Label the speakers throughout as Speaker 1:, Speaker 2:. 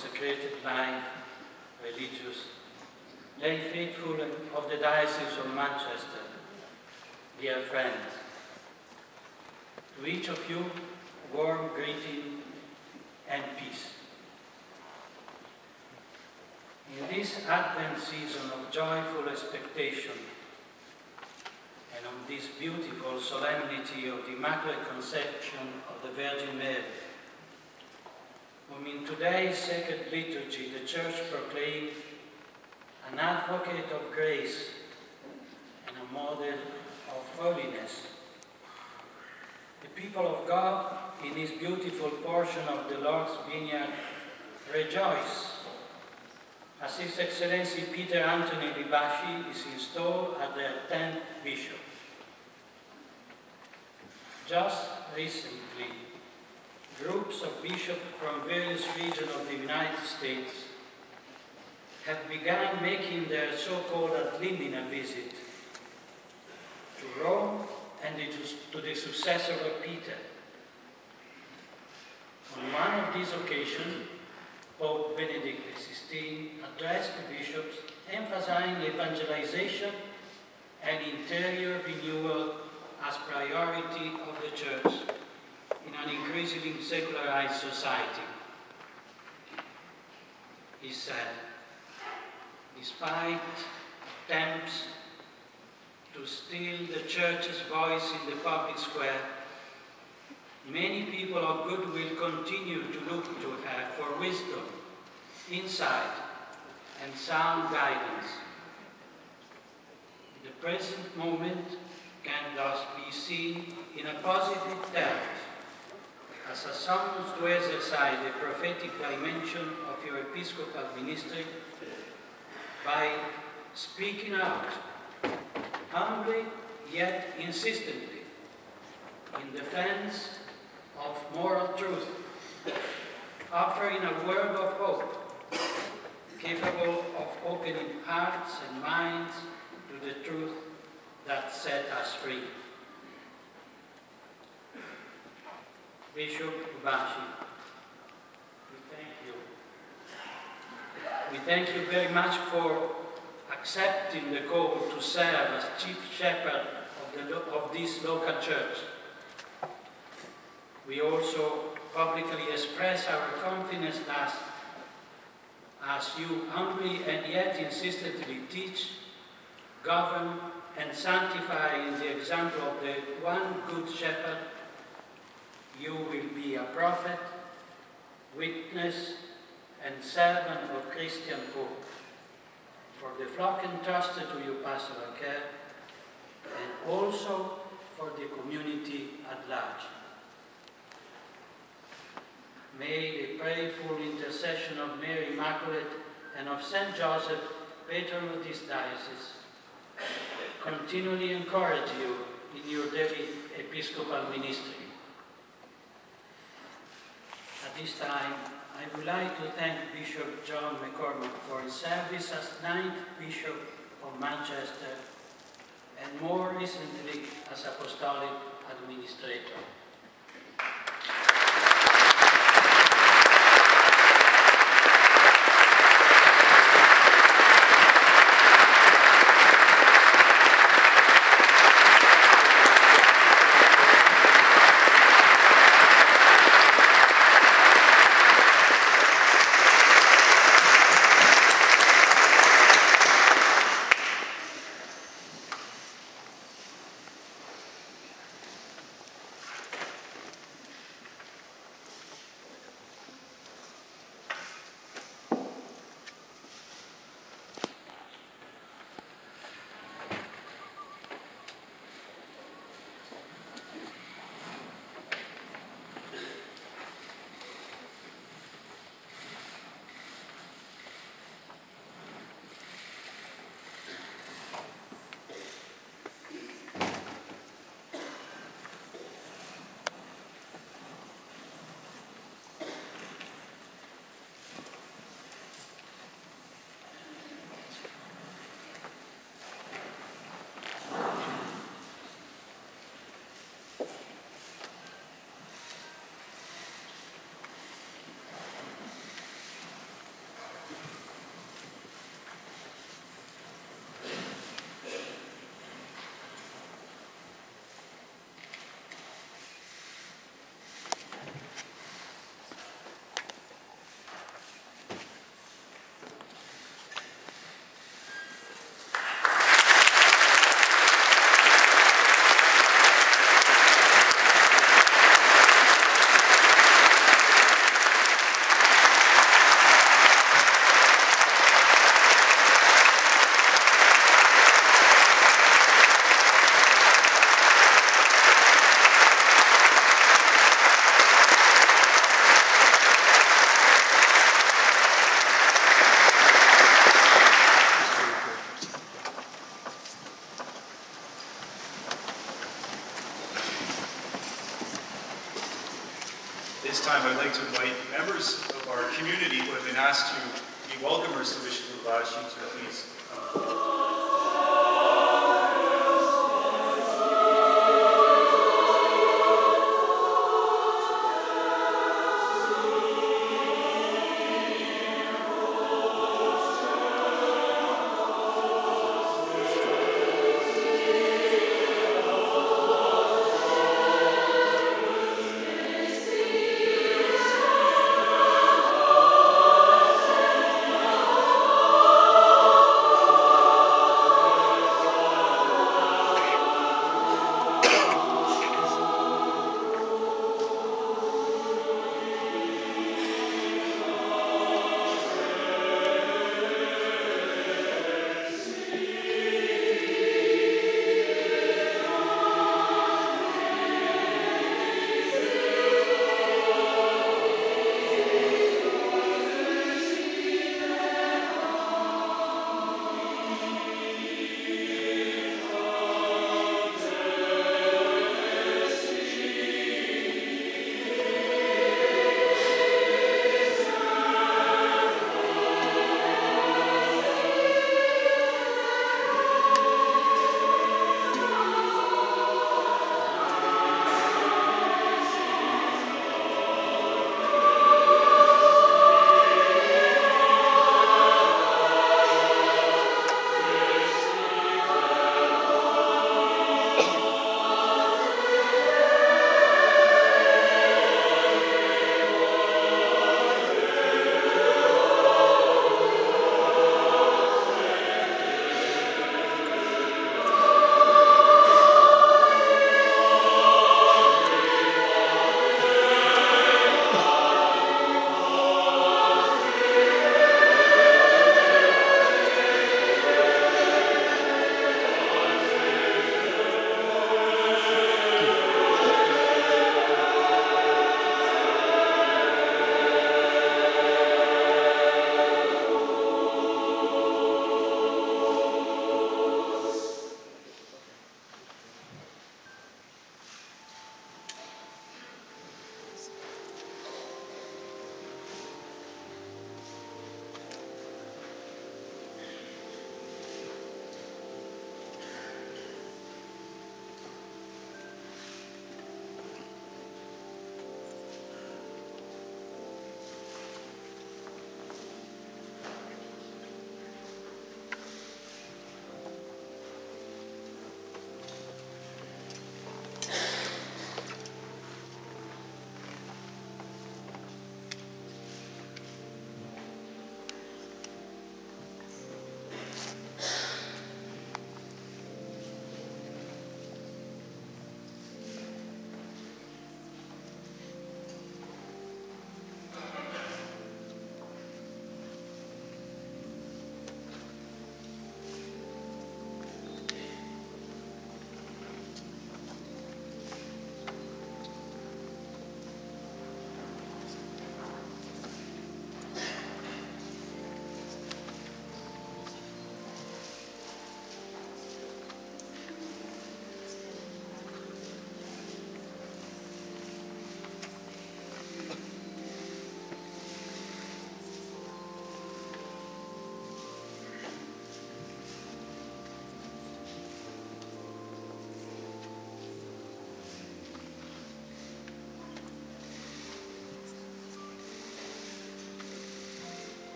Speaker 1: consecrated life, religious, lay faithful of the Diocese of Manchester, dear friends, to each of you, warm greeting and peace. In this Advent season of joyful expectation and on this beautiful solemnity of the Immaculate Conception of the Virgin Mary, whom in today's sacred liturgy the Church proclaimed an advocate of grace and a model of holiness. The people of God, in this beautiful portion of the Lord's vineyard, rejoice as His Excellency Peter Anthony Libasci is installed as their 10th bishop. Just recently, groups of bishops from various regions of the United States have begun making their so-called ad limina visit to Rome and to the successor of Peter. On one of these occasions, Pope Benedict XVI addressed the bishops emphasizing evangelization and interior renewal as priority of the Church in an increasingly secularized society. He said, despite attempts to steal the Church's voice in the public square, many people of goodwill continue to look to her for wisdom, insight, and sound guidance. The present moment can thus be seen in a positive terms as a summons to exercise the prophetic dimension of your episcopal ministry by speaking out humbly yet insistently in defense of moral truth, offering a word of hope capable of opening hearts and minds to the truth that set us free. Bishop Libasci, we thank you. We thank you very much for accepting the call to serve as chief shepherd of, the, of this local church. We also publicly express our confidence that as you humbly and yet insistently teach, govern, and sanctify in the example of the one good shepherd, you will be a prophet, witness, and servant of Christian hope for the flock entrusted to your pastoral care and also for the community at large. May the prayerful intercession of Mary Immaculate and of Saint Joseph, patron of this diocese, continually encourage you in your daily episcopal ministry. At this time, I would like to thank Bishop John McCormack for his service as ninth Bishop of Manchester and more recently as Apostolic Administrator.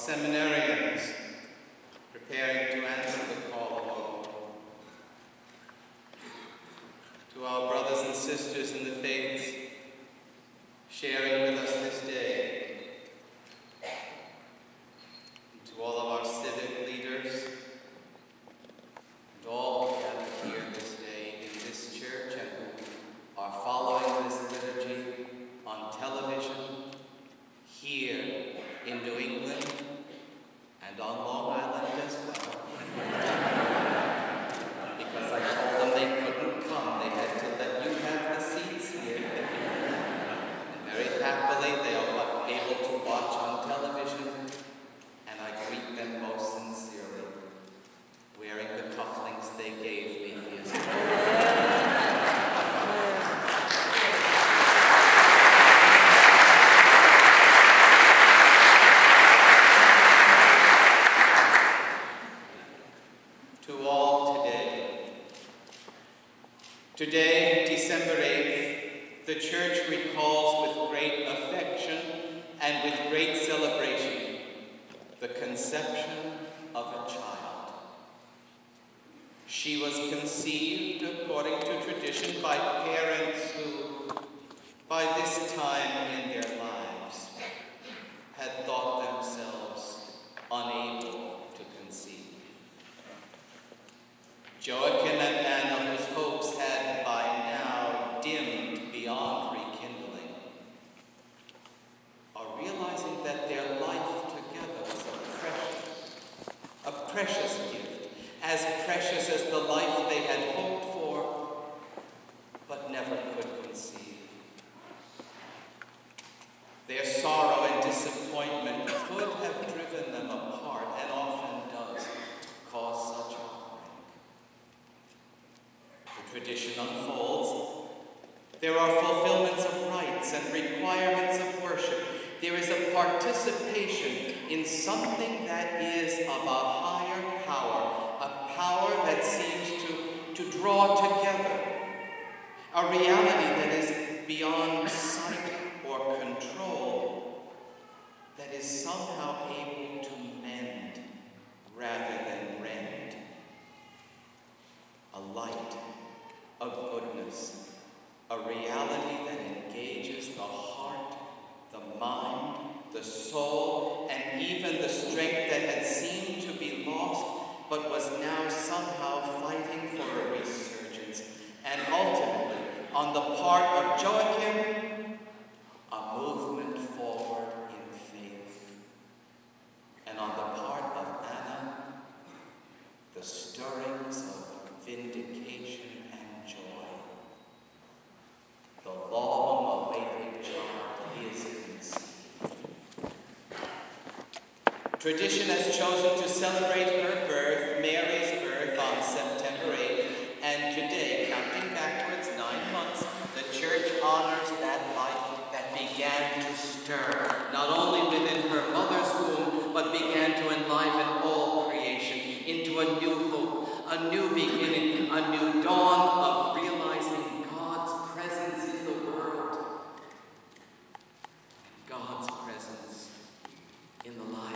Speaker 2: seminarians preparing to answer the call of home. To our brothers and sisters in the faith, sharing with us this day, and to all of our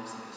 Speaker 2: lives of His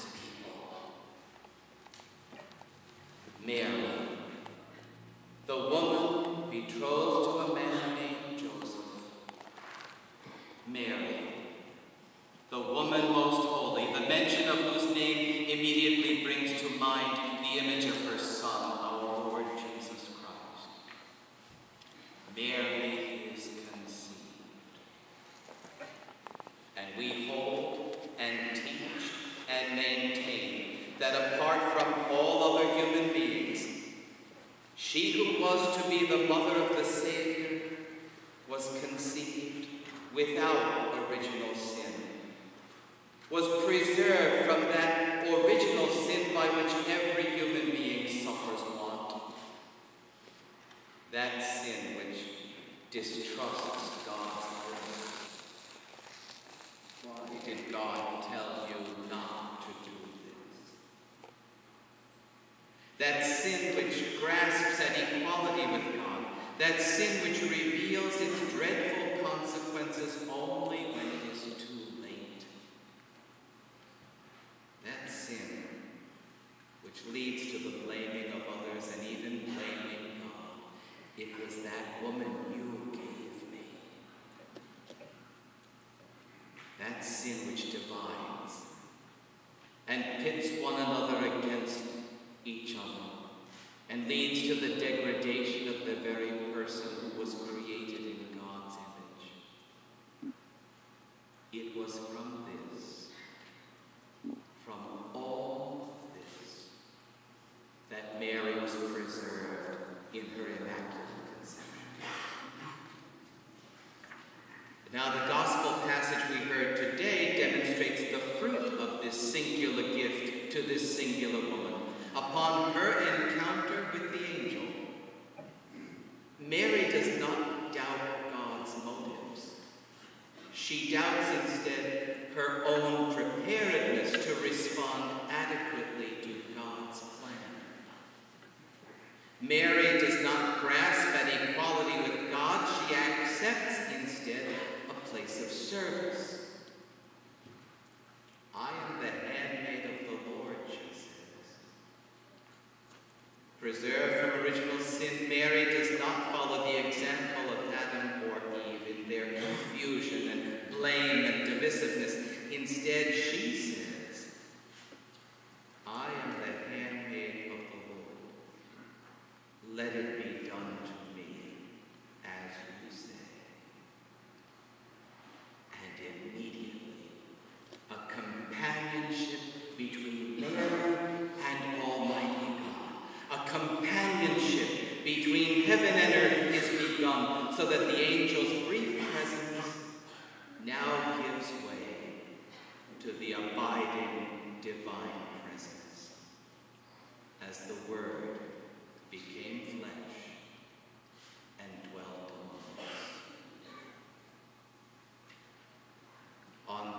Speaker 2: Now, the gospel passage we heard today demonstrates the fruit of this singular gift to this singular woman. Upon her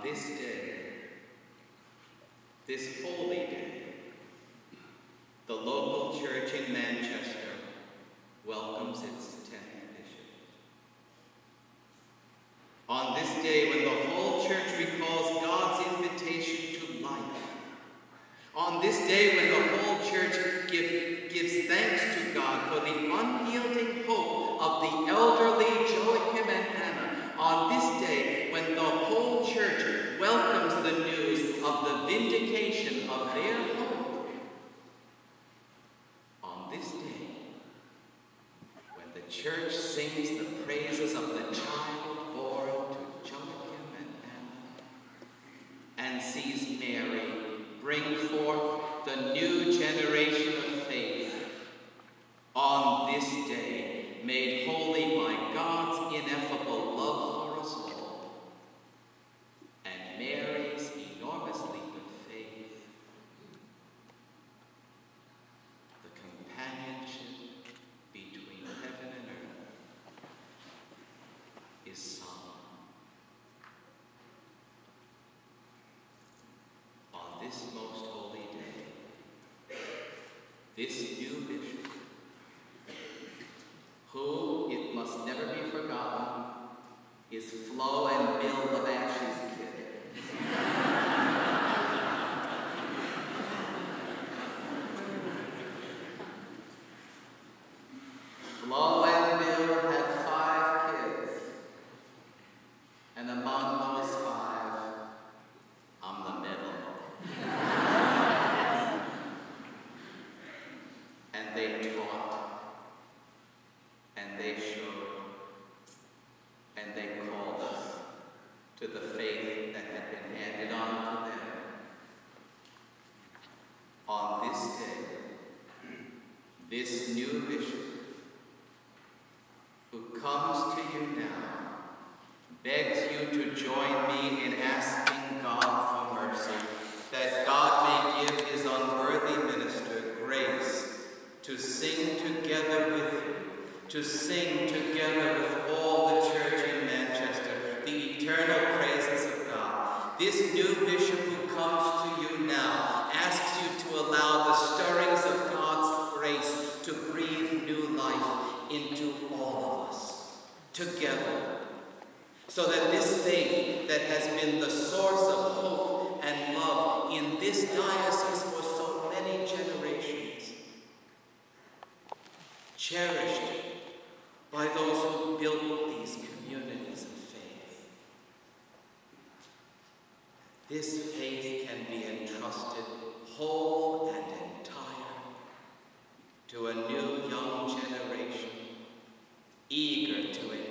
Speaker 2: this day, this holy day, the local church in Manchester welcomes its 10th bishop. On this day, when the whole church recalls God's invitation to life, on this day, when the who comes to you now, begs you to join me in asking God for mercy, that God may give his unworthy minister grace to sing together with you, to sing together with all the church in Manchester, the eternal praises of God. This new bishop together, so that this faith that has been the source of hope and love in this diocese for so many generations, cherished by those who built these communities of faith, this faith can be entrusted whole and entire to a new young generation eager to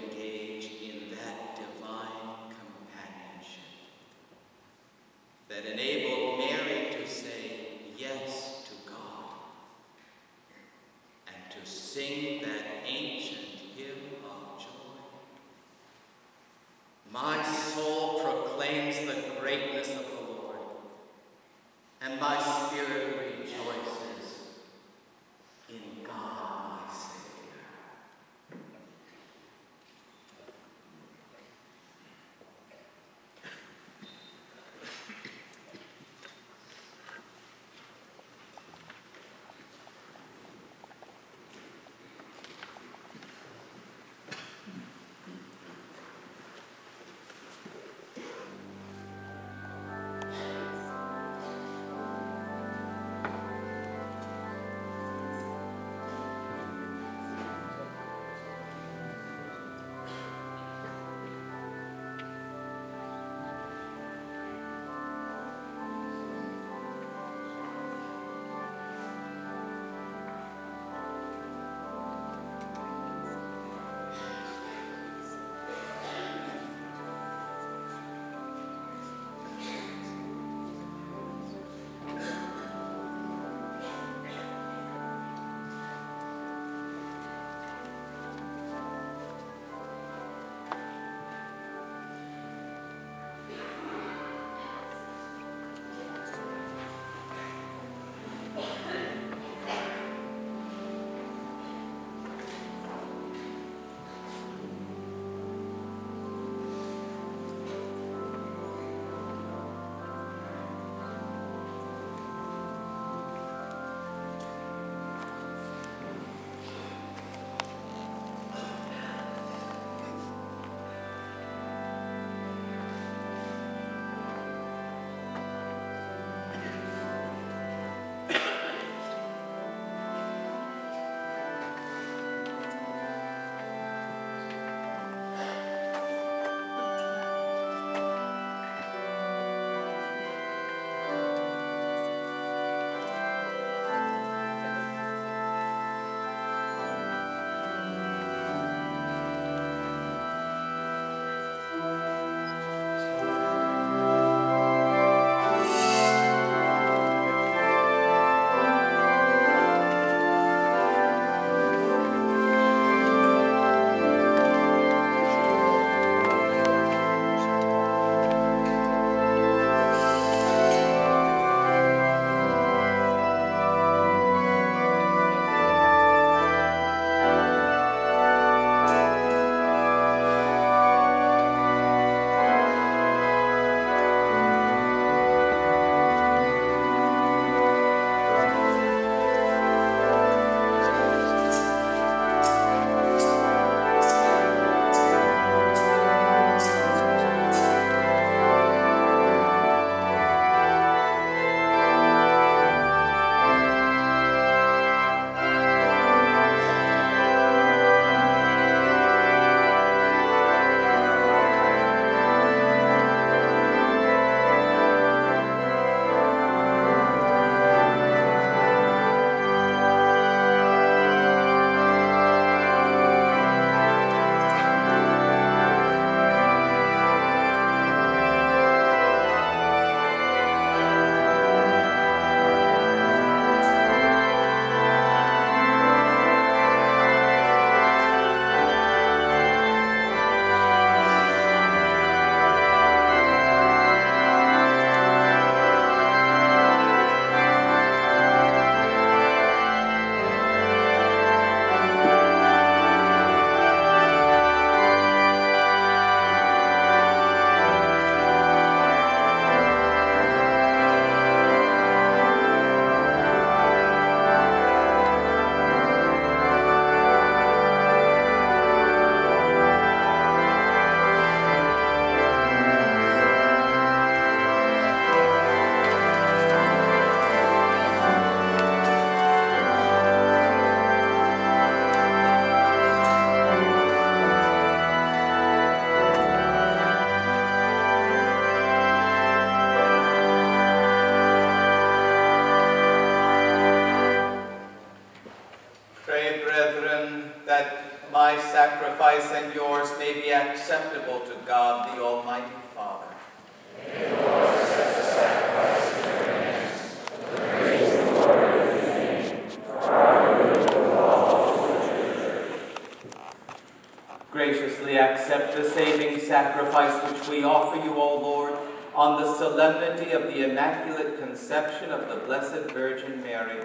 Speaker 2: Conception of the Blessed Virgin Mary,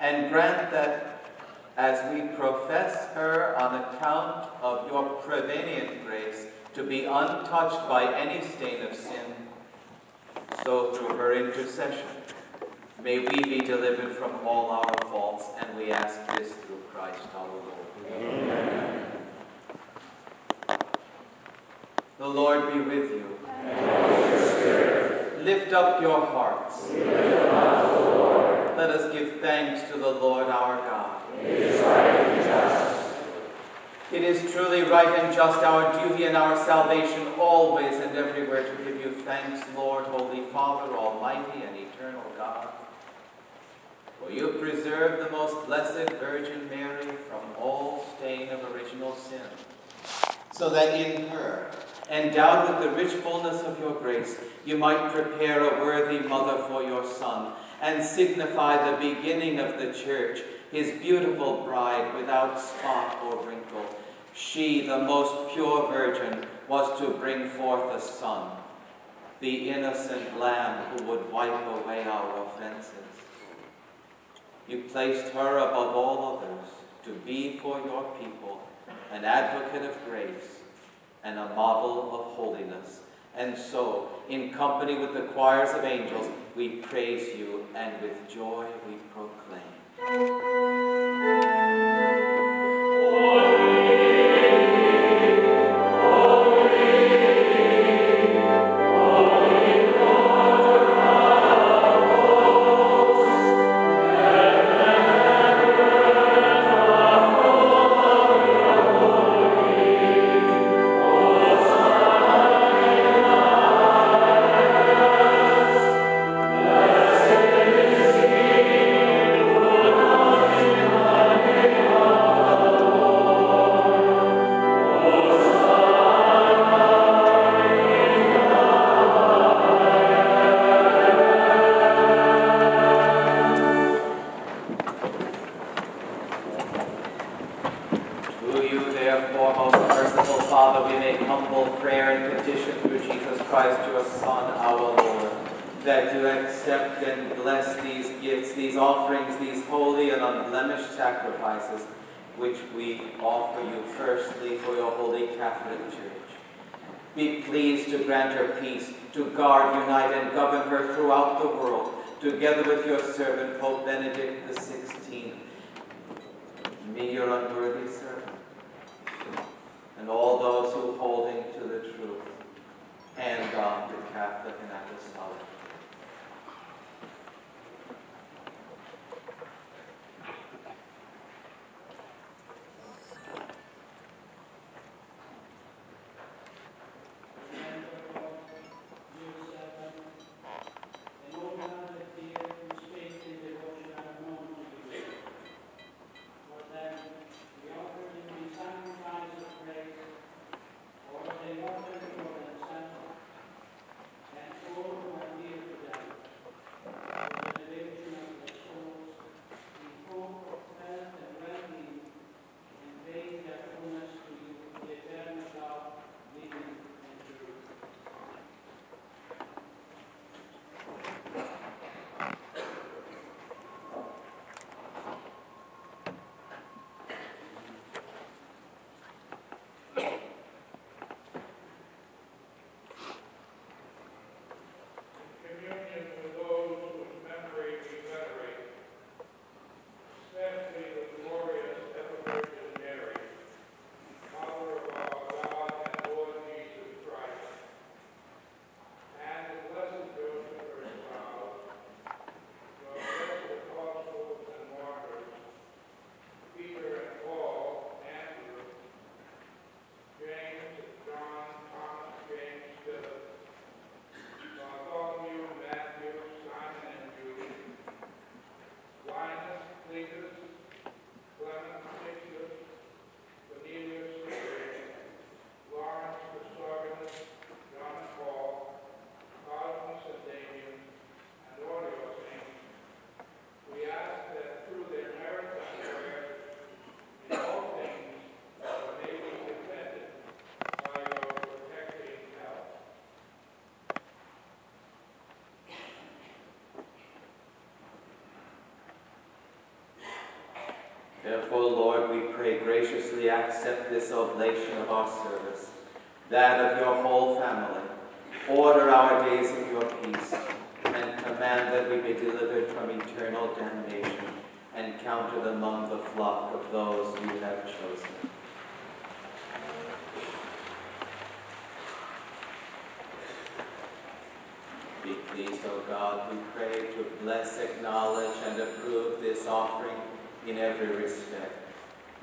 Speaker 2: and grant that as we profess her on account of your prevenient grace to be untouched by any stain of sin, so through her intercession may we be delivered from all our faults, and we ask this through Christ our Lord. Amen. The Lord be with you. Lift up your hearts. Let us give thanks to the Lord our God. It is right and just. It is truly right and just, our duty and our salvation, always and everywhere to give you thanks, Lord, Holy Father, Almighty and eternal God. For you preserve the most blessed Virgin Mary from all stain of original sin, so that in her, endowed with the rich fullness of your grace, you might prepare a worthy mother for your Son, and signify the beginning of the church, his beautiful bride without spot or wrinkle. She, the most pure virgin, was to bring forth a son, the innocent lamb who would wipe away our offenses. You placed her above all others to be for your people an advocate of grace and a model of holiness. And so, in company with the choirs of angels, we praise you and with joy we proclaim. Graciously accept this oblation of our service, that of your whole family. Order our days in your peace, and command that we be delivered from eternal damnation and counted among the flock of those you have chosen. Be pleased, O God, we pray, to bless, acknowledge, and approve this offering in every respect.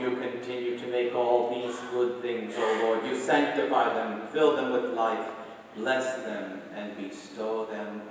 Speaker 2: you continue to make all these good things, O Lord. You sanctify them, fill them with life, bless them, and bestow them